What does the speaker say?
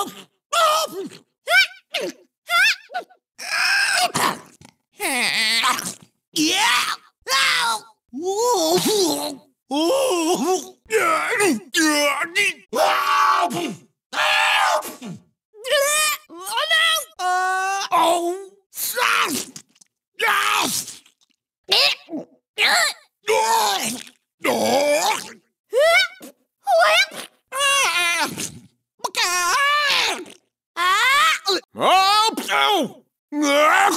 Oh! うわ